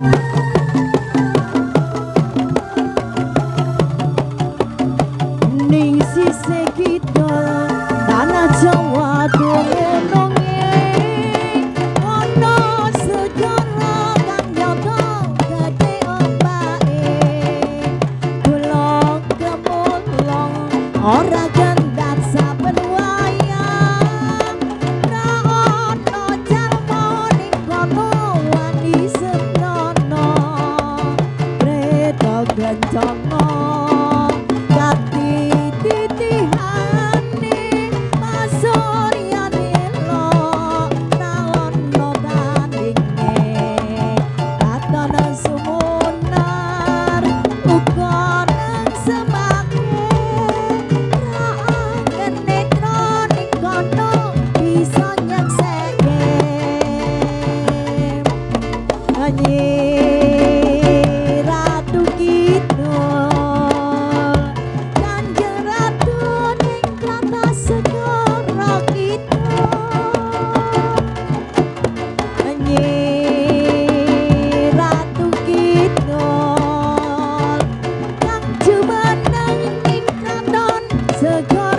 you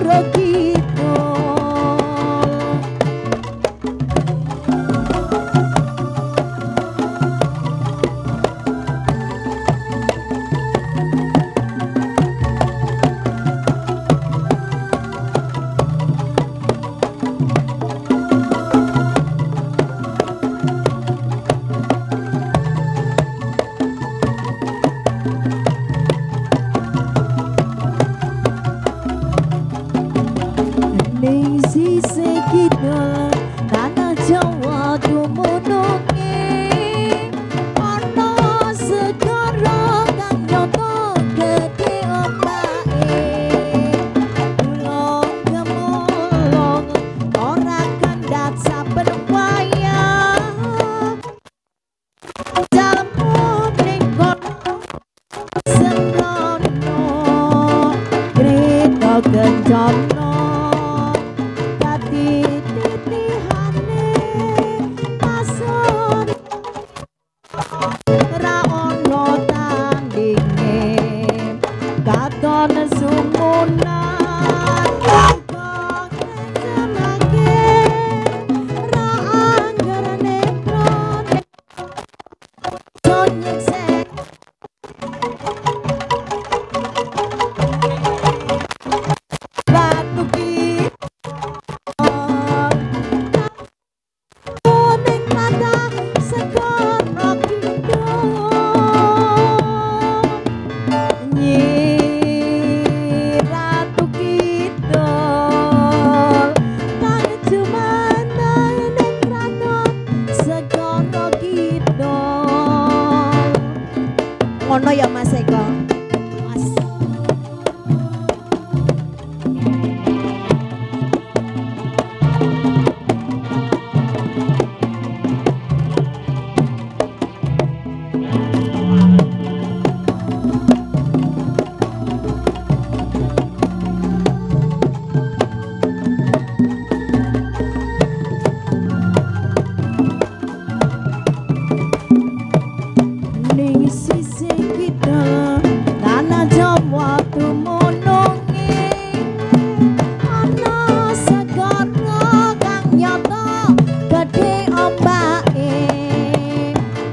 quiero aquí. na zumuna